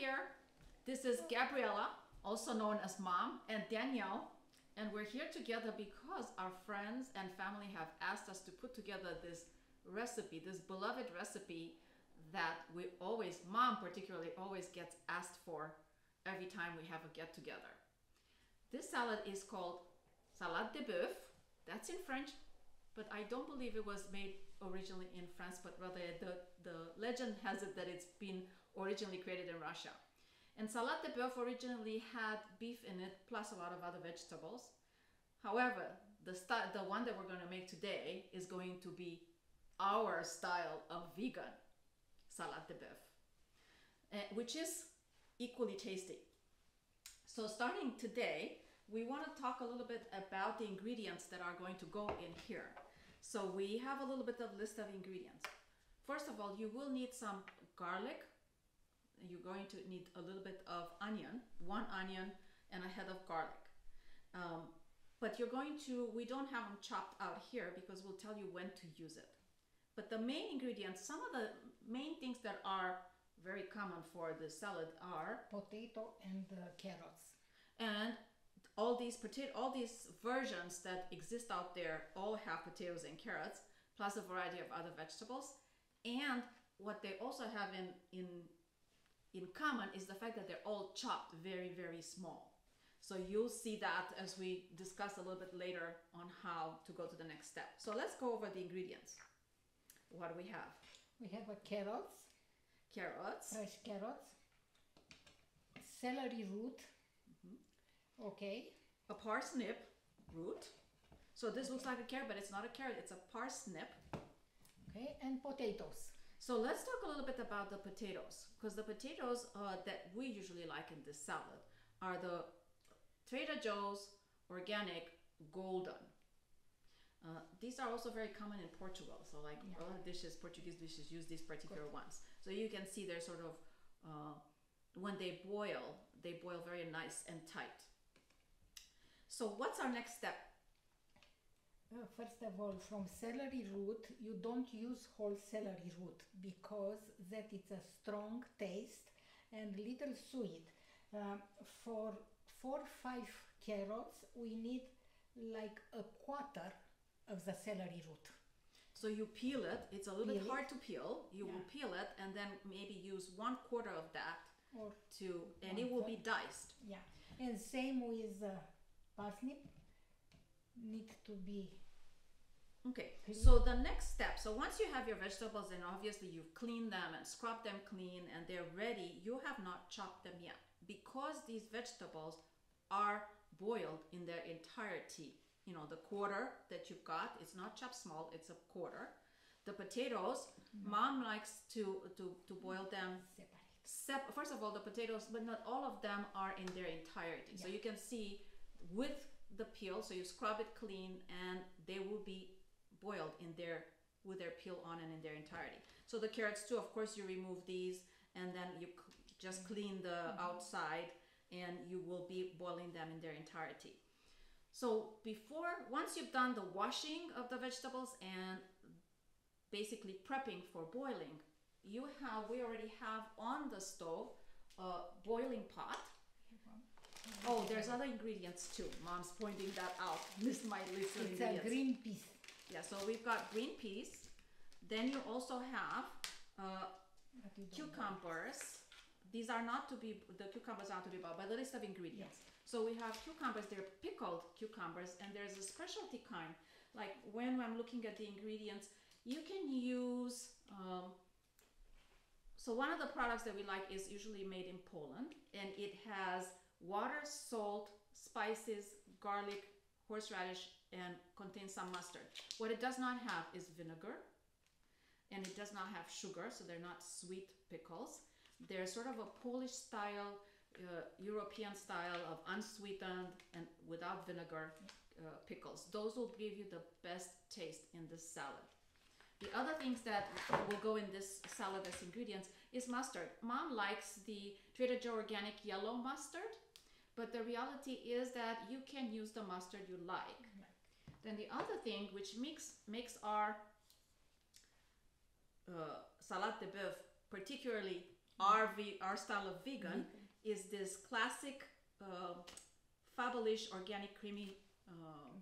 there. This is Gabriella, also known as Mom, and Danielle. And we're here together because our friends and family have asked us to put together this recipe, this beloved recipe that we always, Mom particularly, always gets asked for every time we have a get together. This salad is called salade de boeuf. That's in French, but I don't believe it was made originally in France, but rather the, the legend has it that it's been originally created in Russia. And salade de boeuf originally had beef in it plus a lot of other vegetables. However, the the one that we're going to make today is going to be our style of vegan salade de boeuf, uh, which is equally tasty. So starting today, we want to talk a little bit about the ingredients that are going to go in here. So we have a little bit of list of ingredients. First of all, you will need some garlic. You're going to need a little bit of onion, one onion and a head of garlic. Um, but you're going to, we don't have them chopped out here because we'll tell you when to use it. But the main ingredients, some of the main things that are very common for the salad are potato and uh, carrots. and all these potato all these versions that exist out there all have potatoes and carrots plus a variety of other vegetables and what they also have in in in common is the fact that they're all chopped very very small. So you'll see that as we discuss a little bit later on how to go to the next step. So let's go over the ingredients. What do we have? We have a carrots, carrots. fresh carrots, celery root. Mm-hmm. Okay, a parsnip root. So this looks like a carrot but it's not a carrot it's a parsnip. Okay, and potatoes. So let's talk a little bit about the potatoes because the potatoes uh, that we usually like in this salad are the Trader Joe's organic golden. Uh, these are also very common in Portugal. So like a lot of dishes, Portuguese dishes use these particular ones. So you can see they're sort of uh, when they boil, they boil very nice and tight. So what's our next step? Uh, first of all, from celery root, you don't use whole celery root because that it's a strong taste and little sweet. Um, for four five carrots, we need like a quarter of the celery root. So you peel it. It's a little bit Peel it. hard to peel. You will peel it and then maybe use one quarter of that Or to, and it will be diced. yeah, and same with uh, parsnip. Need to be Okay. So the next step. So once you have your vegetables and obviously you've cleaned them and scrubbed them clean and they're ready, you have not chopped them yet because these vegetables are boiled in their entirety. You know, the quarter that you've got, it's not chopped small, it's a quarter. The potatoes, mm-hmm. mom likes to to to boil them separate. sep- first of all the potatoes but not all of them are in their entirety so you can see with the peel so you scrub it clean and they will be boiled in their with their peel on and in their entirety. So the carrots too of course you remove these and then you c- just clean the mm-hmm. outside and you will be boiling them in their entirety. So before once you've done the washing of the vegetables and basically prepping for boiling you have we already have on the stove a boiling pot. Oh there's other ingredients too. Mom's pointing that out. This is my list of It's a green peas. Yeah so we've got green peas then you also have uh, but cucumbers. These are not to be the cucumbers are not to be bought by the list of ingredients. So we have cucumbers they're pickled cucumbers and there's a specialty kind. Like when i'm looking at the ingredients you can use um, so one of the products that we like is usually made in poland and it has water salt spices garlic horseradish and contains some mustard what it does not have is vinegar and it does not have sugar, so they're not sweet pickles. They're sort of a Polish style, uh, European style of unsweetened and without vinegar uh, pickles. Those will give you the best taste in this salad. The other things that will go in this salad as ingredients is mustard. Mom likes the Trader Joe organic yellow mustard, but the reality is that you can use the mustard you like. Then the other thing which makes makes our uh, salade de boeuf particularly our our style of vegan is this classic uh, Fabalish organic creamy uh,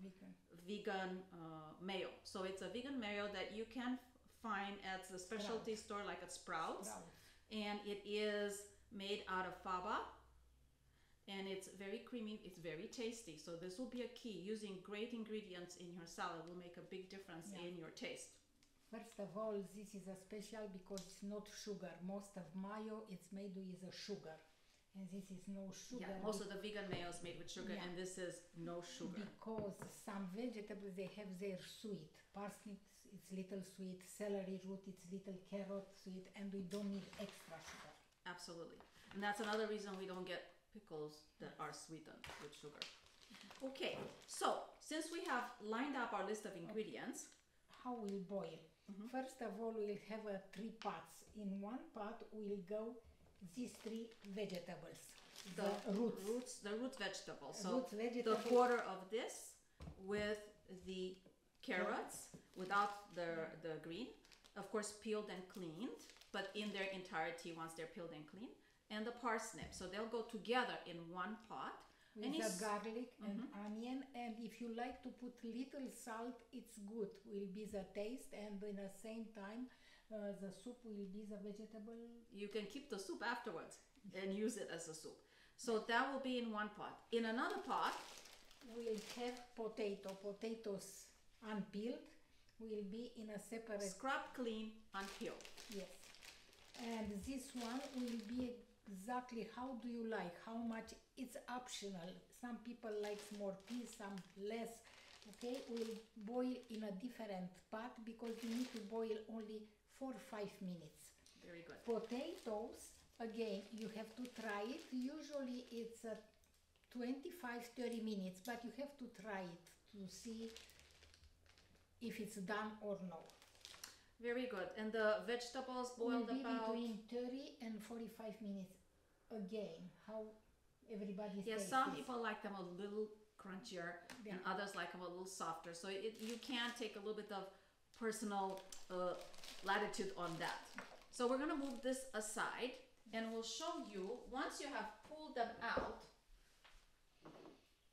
Vegan. vegan uh, mayo. So it's a vegan mayo that you can find at the specialty store like at Sprouts, Sprouts. and it is made out of faba. And it's very creamy, it's very tasty. So, this will be a key. Using great ingredients in your salad will make a big difference Yeah. in your taste. First of all, this is a special because it's not sugar. Most of mayo it's made with a sugar, and this is no sugar. Yeah, most of the vegan mayo is made with sugar, Yeah. and this is no sugar. because some vegetables they have their sweet. Parsnip it's little sweet, celery root it's little carrot sweet, and we don't need extra sugar. Absolutely. And that's another reason we don't get pickles that are sweetened with sugar. Okay, so since we have lined up our list of ingredients, How we'll boil? Mm-hmm. First of all, we'll have uh, three pots. In one pot, we'll go these three vegetables, the, the roots. roots, the root vegetables. So Roots, the quarter of this with the carrots without the the green, of course peeled and cleaned, but in their entirety once they're peeled and cleaned, and the parsnip. So they'll go together in one pot. with Any the garlic and onion and if you like to put little salt it's good will be the taste and in the same time uh, the soup will be the vegetable you can keep the soup afterwards and use it as a soup. So that will be in one pot. In another pot, we'll have potato potatoes unpeeled will be in a separate scrub clean, unpeeled. yes and this one will be exactly. How do you like? How much? It's optional. Some people likes more peas some less. Okay? We'll boil in a different pot because you need to boil only four five minutes. Very good. potatoes again you have to try it. Usually it's a 25 30 minutes but you have to try it to see if it's done or no Very good. And the vegetables will boiled be about between 30 and 45 minutes again how everybody Yeah, some people like them a little crunchier and others like them a little softer. So it, you can take a little bit of personal uh, latitude on that. So we're gonna move this aside and we'll show you once you have pulled them out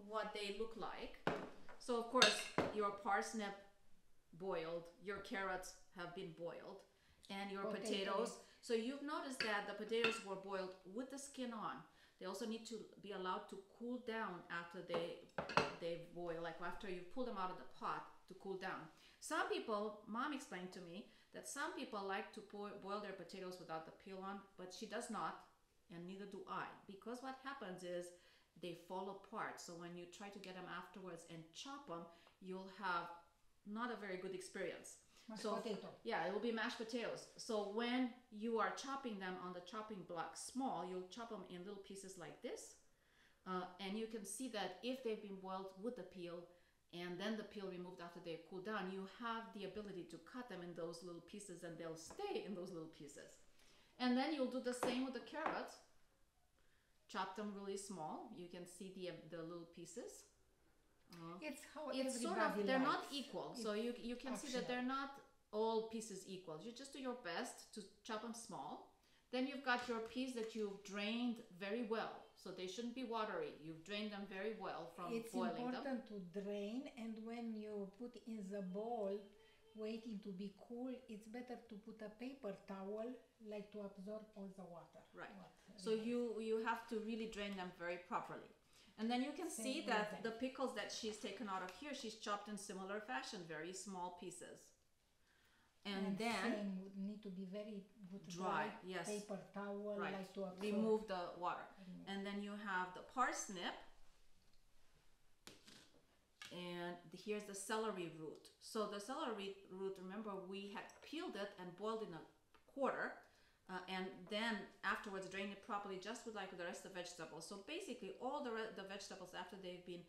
what they look like. So of course your parsnip boiled, your carrots have been boiled, and your Potato. potatoes. So you've noticed that the potatoes were boiled with the skin on. They also need to be allowed to cool down after they they boil, like after you pull them out of the pot to cool down. Some people, mom explained to me that some people like to boil their potatoes without the peel on, but she does not, and neither do I, because what happens is they fall apart. So when you try to get them afterwards and chop them, you'll have not a very good experience. Mashed so potato. yeah, it will be mashed potatoes. So when you are chopping them on the chopping block small, you'll chop them in little pieces like this. Uh, and you can see that if they've been boiled with the peel and then the peel removed after they've cooled down, you have the ability to cut them in those little pieces and they'll stay in those little pieces. And then you'll do the same with the carrots. Chop them really small. You can see the, the little pieces. Uh, It's how it's sort of they're not equal. so you you can see that they're not all pieces equal. You just do your best to chop them small. Then you've got your peas that you've drained very well. So they shouldn't be watery. You've drained them very well from It's boiling them. It's important to drain, and when you put in the bowl, waiting to be cool, it's better to put a paper towel, like to absorb all the water. Right. What- so you you have to really drain them very properly and then you can Same see that them. the pickles that she's taken out of here she's chopped in similar fashion very small pieces and, and then would need to be very good Dry, yes. Paper towel, right like to absorb. remove the water Remove. and then you have the parsnip and here's the celery root so the celery root remember we had peeled it and boiled in a quarter uh, and then afterwards drain it properly just with like the rest of the vegetables so basically all the, the vegetables after they've been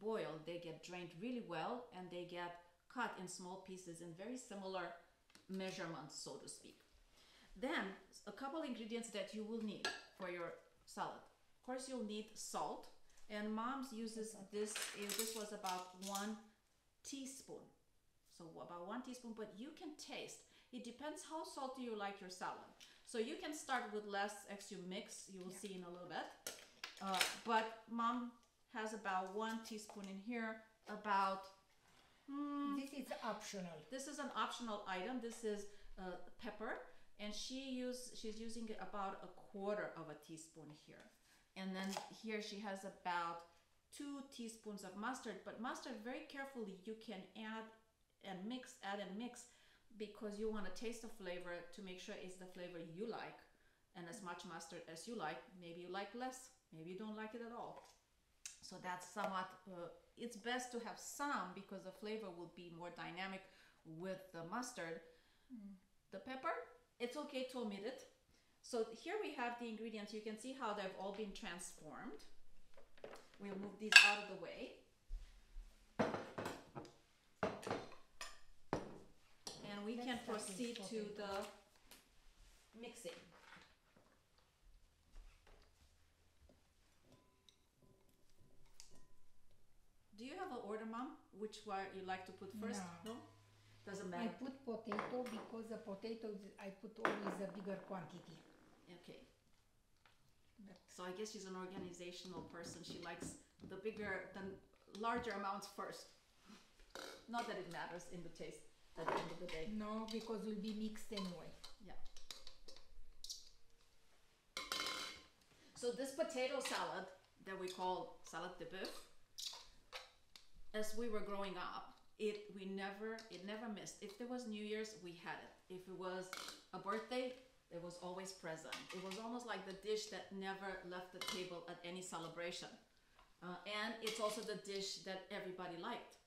boiled they get drained really well and they get cut in small pieces in very similar measurements so to speak then a couple ingredients that you will need for your salad. Of course, you'll need salt, and mom's uses this. eh, This was about one teaspoon, so about one teaspoon. But you can taste. It depends how salty you like your salad. So you can start with less you mix. You will Yeah. see in a little bit. Uh, but mom has about one teaspoon in here. About hmm, This is optional. this is an optional item. This is uh, pepper, and she use she's using about a quarter of a teaspoon here, and then here she has about two teaspoons of mustard. But mustard, very carefully, you can add and mix, add and mix, because you want to taste the flavor to make sure it's the flavor you like, and as much mustard as you like. Maybe you like less, maybe you don't like it at all. So that's somewhat. Uh, it's best to have some because the flavor will be more dynamic with the mustard. The pepper, it's okay to omit it. So here we have the ingredients. You can see how they've all been transformed. We'll move these out of the way. We Let's can start with proceed to the mixing. Do you have an order, mom? Which one you like to put first? No. Doesn't matter. I put potato because the potatoes I put always a bigger quantity. Okay. But So I guess she's an organizational person. She likes the bigger, the larger amounts first. Not that it matters in the taste at the end of the day. no, because we'll be mixed anyway. Yeah. So this potato salad that we call salad de boeuf, as we were growing up, it we never it never missed. If there was New Year's, we had it. If it was a birthday, it was always present. It was almost like the dish that never left the table at any celebration. Uh, and it's also the dish that everybody liked.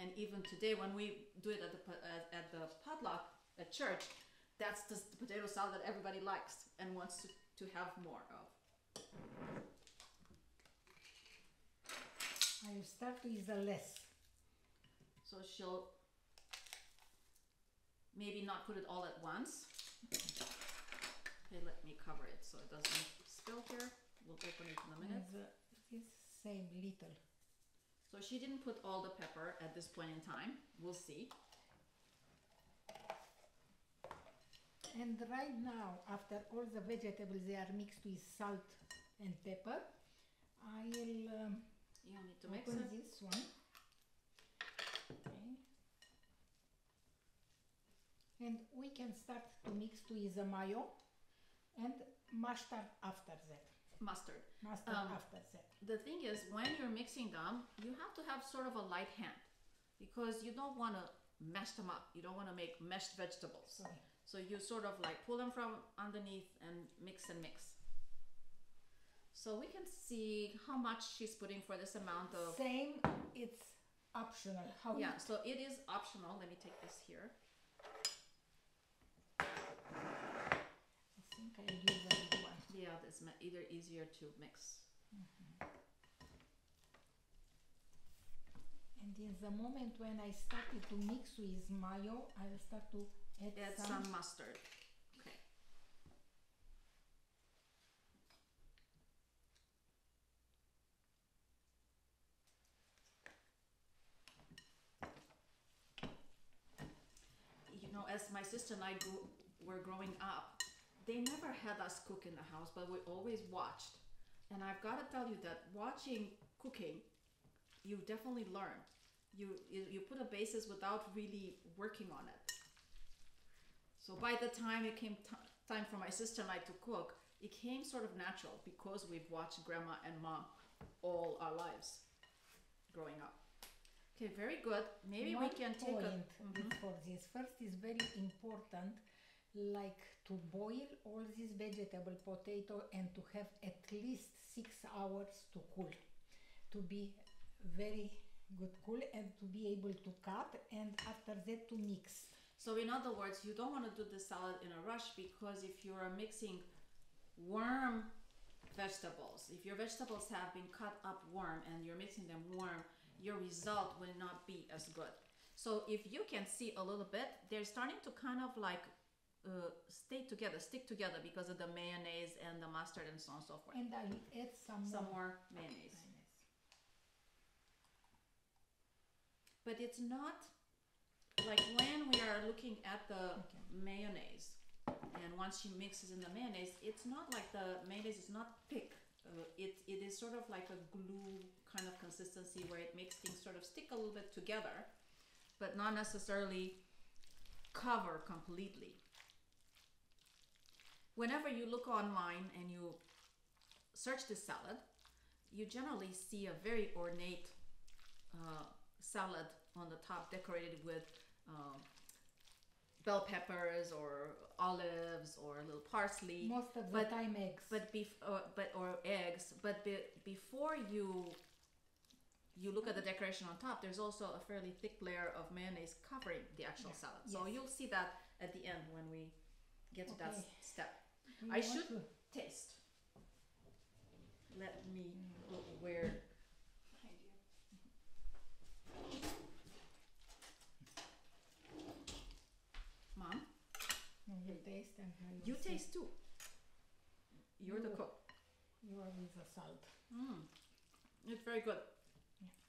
And even today, when we do it at the at, the potluck at church, that's the, the potato salad that everybody likes and wants to, to have more of. I start with the less. So she'll maybe not put it all at once. Okay, let me cover it so it doesn't spill here. We'll open it in a minute. And the, this same little. So she didn't put all the pepper at this point in time. We'll see. And right now, after all the vegetables they are mixed with salt and pepper, I'll um, You need to mix open it. this one. Okay. And we can start to mix with the mayo and mustard after that. Mustard. Mustard Um, after that. The thing is, when you're mixing them, you have to have sort of a light hand because you don't want to mash them up. You don't want to make mashed vegetables. Sorry. So you sort of like pull them from underneath and mix and mix. So we can see how much she's putting for this amount of. Same, it's optional. How Yeah, so it is optional. Let me take this here. I think I'll use a it's either easier to mix. Mm-hmm. And in the moment when I started to mix with mayo, I'll start to add, Add some, some mustard. Okay. You know, as my sister and I grew, were growing up, they never had us cook in the house, but we always watched. And I've got to tell you that watching cooking, you definitely learn. You, you you put a basis without really working on it. So by the time it came time for my sister and I to cook, it came sort of natural because we've watched grandma and mom all our lives growing up. Okay, very good. Maybe One we can take point a. Mhm. before this. First is very important, like to boil all this vegetable potato and to have at least six hours to cool, to be very good cool and to be able to cut and after that to mix. So in other words, you don't want to do the salad in a rush because if you are mixing warm vegetables, if your vegetables have been cut up warm and you're mixing them warm, your result will not be as good. So if you can see a little bit, they're starting to kind of like uh, stay together, stick together because of the mayonnaise and the mustard and so on and so forth. And I'll add some, Some more. more mayonnaise. mayonnaise. But it's not like when we are looking at the Okay. mayonnaise, and once she mixes in the mayonnaise, it's not like the mayonnaise is not thick. Uh, it it is sort of like a glue kind of consistency where it makes things sort of stick a little bit together, but not necessarily cover completely. Whenever you look online and you search this salad, you generally see a very ornate uh, salad on the top decorated with um, bell peppers or olives or a little parsley Most of the But- time eggs. but bef- uh, but or eggs but be- before you you look at the decoration on top there's also a fairly thick layer of mayonnaise covering the actual Yeah. salad so Yes. you'll see that at the end when we get to that Okay. s- step Do you I want should- to- taste let me look where mom No, you taste and you see. taste too you're the cook You are with the salt. Mm. It's very good.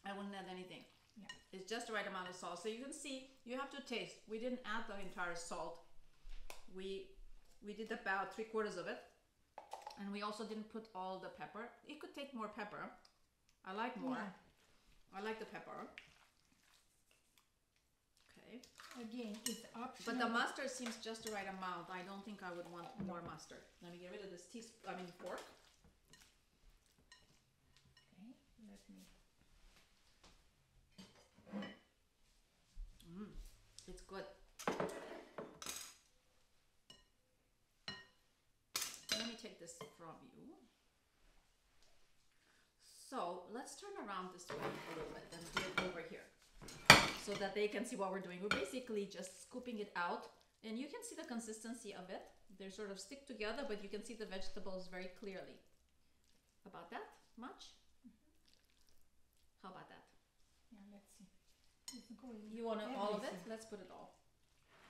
I wouldn't add anything. Yeah. It's just the right amount of salt. So you can see you have to taste. We didn't add the entire salt. We we did about three quarters of it. And we also didn't put all the pepper. It could take more pepper. I like more. Yeah. I like the pepper. Okay. Again, it's optional. But the mustard seems just the right amount. I don't think I would want more mustard. Let me get rid of this teaspoon I mean fork. Okay, let me. Mm, it's good. Let me take this from you. So let's turn around this way a little bit and do it over here so that they can see what we're doing. We're basically just scooping it out and you can see the consistency of it. They're sort of stick together, but you can see the vegetables very clearly. About that much? How about that? Yeah, let's see. You want all of it? Let's put it all.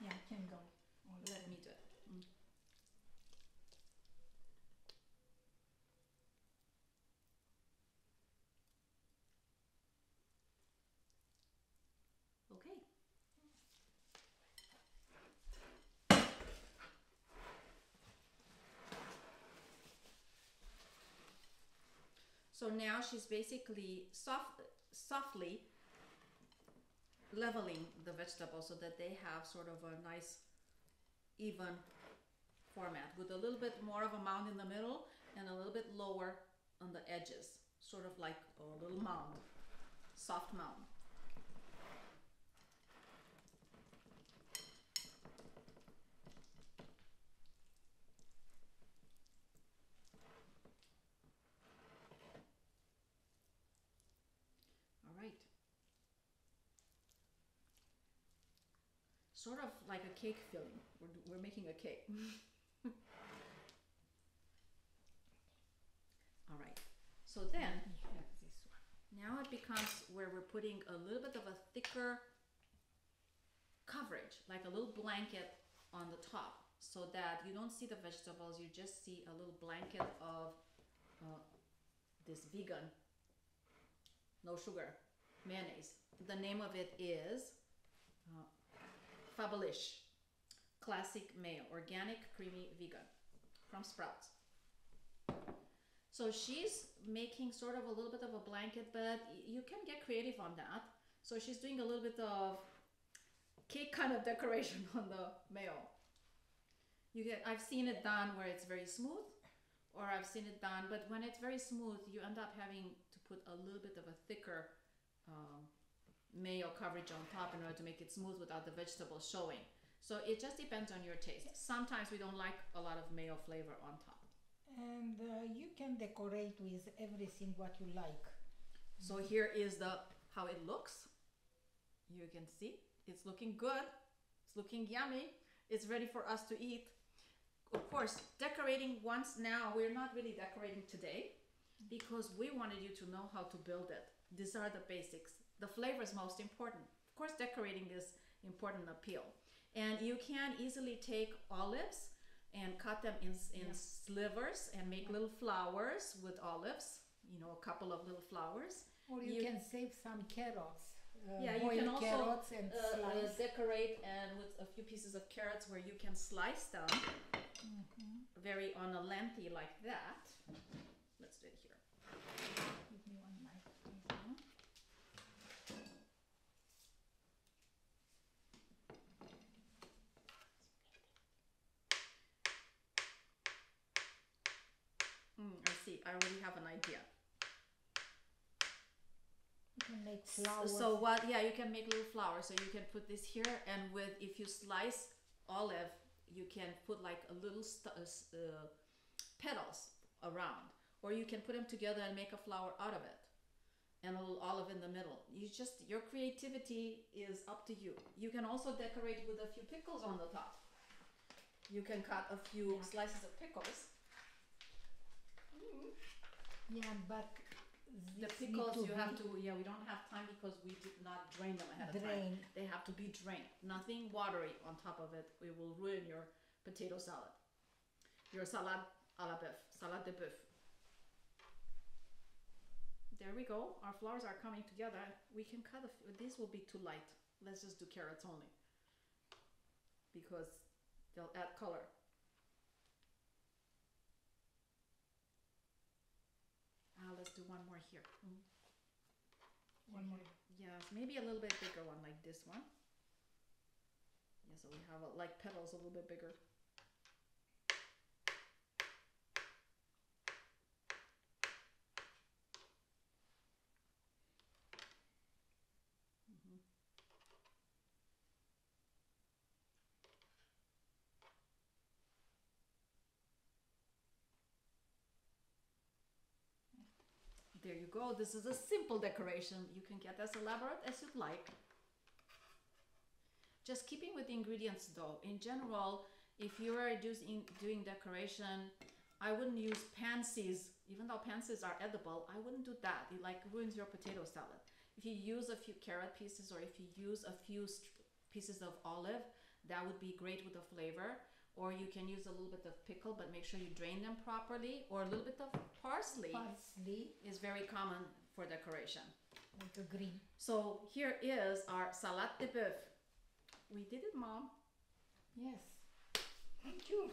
Yeah, can go. All Let me do it. Mm. Okay. So now she's basically soft, softly leveling the vegetables so that they have sort of a nice even format with a little bit more of a mound in the middle and a little bit lower on the edges, sort of like a little mound, soft mound. All right. Sort of like a cake filling. We're, we're making a cake. All right. So then, this one. now it becomes where we're putting a little bit of a thicker coverage, like a little blanket on the top, so that you don't see the vegetables, you just see a little blanket of uh, this vegan, no sugar mayonnaise. The name of it is uh, Fabalish Classic Mayo, organic, creamy, vegan from Sprouts. So she's making sort of a little bit of a blanket, but you can get creative on that. So she's doing a little bit of cake kind of decoration on the mayo. You get, I've seen it done where it's very smooth, or I've seen it done, but when it's very smooth, you end up having to put a little bit of a thicker um, mayo coverage on top in order to make it smooth without the vegetables showing. So it just depends on your taste. Sometimes we don't like a lot of mayo flavor on top. And uh, you can decorate with everything what you like. So here is the how it looks. You can see it's looking good. It's looking yummy. It's ready for us to eat. Of course, decorating once now, we're not really decorating today because we wanted you to know how to build it. These are the basics. The flavor is most important. Of course, decorating is important appeal. And you can easily take olives and cut them in, in Yeah. slivers and make little flowers with olives, you know, a couple of little flowers. Or you, You- can save some carrots. uh, Yeah, you can also, and uh, uh, decorate and with a few pieces of carrots where you can slice them Mhm. very on a lengthy like that. Let's do it here. Give me one knife. Mhm. Mm, I. Already have an idea. You can make flowers. So what? Yeah, you can make little flowers. So you can put this here, and with if you slice olive, you can put like a little uh, uh, petals around, or you can put them together and make a flower out of it, and a little olive in the middle. You just your creativity is up to you. You can also decorate with a few pickles on the top. You can cut a few Yeah. slices of pickles. Yeah, but The pickles you have to yeah we don't have time because we did not drain them ahead of time. They have to be drained. Nothing watery on top of it. It will ruin your potato salad. Your salad à la bœuf, salade de bœuf. There we go. Our flowers are coming together. We can cut a few. These will be too light. Let's just do carrots only because they'll add color. Ah, let's do one more here. Mm. One more. Yes, maybe a little bit bigger one like this one. Yeah, so we have a, like petals a little bit bigger. There you go. This is a simple decoration. You can get as elaborate as you'd like. Just keeping with the ingredients though. In general, if you are doing, doing decoration, I wouldn't use pansies. Even though pansies are edible, I wouldn't do that. It like ruins your potato salad. If you use a few carrot pieces or if you use a few pieces of olive, that would be great with the flavor. Or you can use a little bit of pickle, but make sure you drain them properly. Or a little bit of parsley Parsley is very common for decoration. like a green. So here is our salade de bœuf. We did it, mom. Yes. Thank you.